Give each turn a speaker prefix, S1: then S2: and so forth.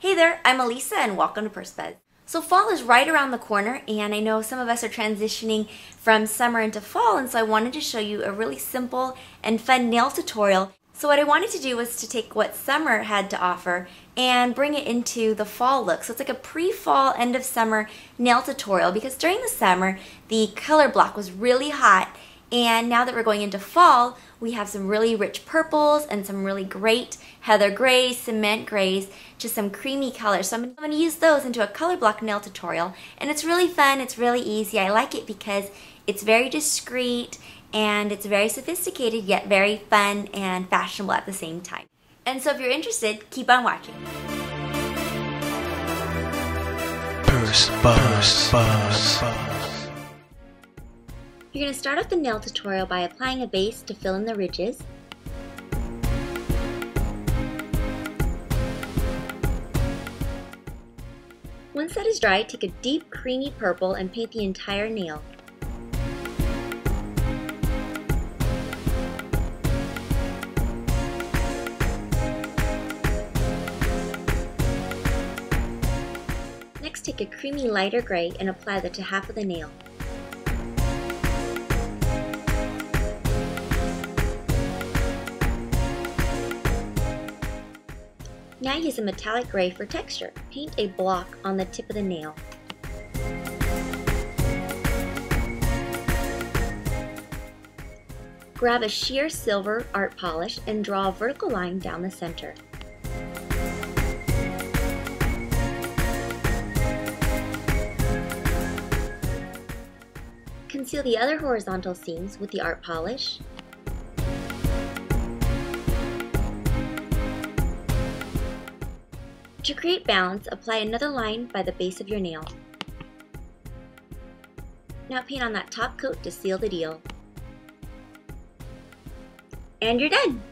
S1: Hey there, I'm Elessa and welcome to Buzz. So fall is right around the corner and I know some of us are transitioning from summer into fall and so I wanted to show you a really simple and fun nail tutorial. So what I wanted to do was to take what summer had to offer and bring it into the fall look. So it's like a pre-fall end of summer nail tutorial because during the summer the color block was really hot and now that we're going into fall, we have some really rich purples and some really great heather grays, cement grays, just some creamy colors. So I'm going to use those into a color block nail tutorial. And it's really fun, it's really easy. I like it because it's very discreet and it's very sophisticated yet very fun and fashionable at the same time. And so if you're interested, keep on watching. Purse. You're going to start off the nail tutorial by applying a base to fill in the ridges. Once that is dry, take a deep creamy purple and paint the entire nail. Next, take a creamy lighter gray and apply that to half of the nail. Now use a metallic gray for texture. Paint a block on the tip of the nail. Grab a sheer silver art polish and draw a vertical line down the center. Conceal the other horizontal seams with the art polish To create balance, apply another line by the base of your nail. Now paint on that top coat to seal the deal. And you're done!